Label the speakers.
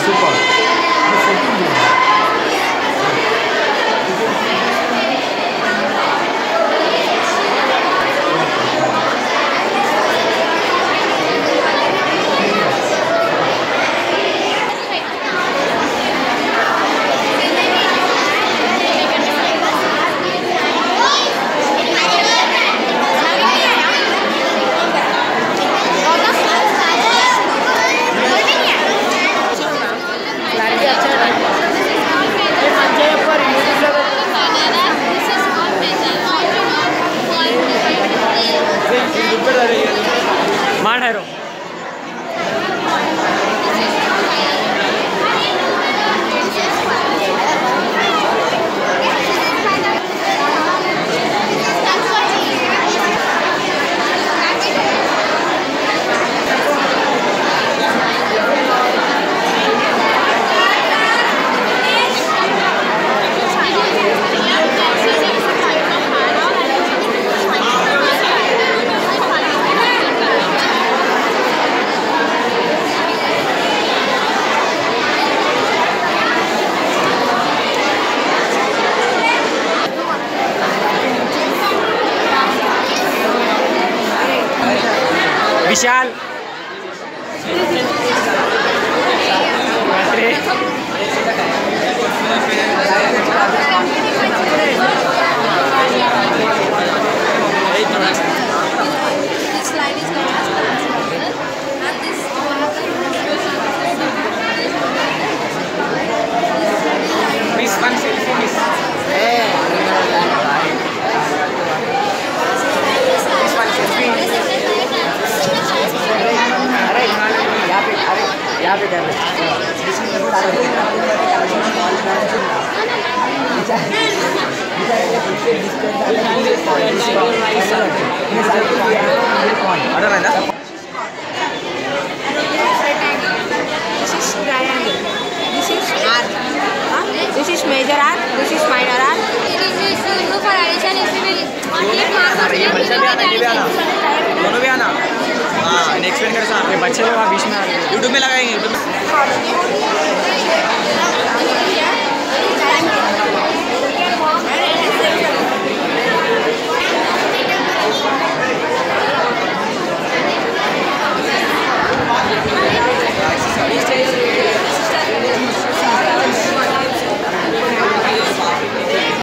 Speaker 1: super.
Speaker 2: Janeiro. विशाल
Speaker 1: order है ना
Speaker 3: This is. This is R. This is major R. This is minor R.
Speaker 1: दोनों भी आना हाँ एक्सप्लेन कर सकते
Speaker 2: हैं बच्चे लोग आप बीच में आ रहे हैं।
Speaker 1: यूट्यूब में लगाएँगे यूट्यूब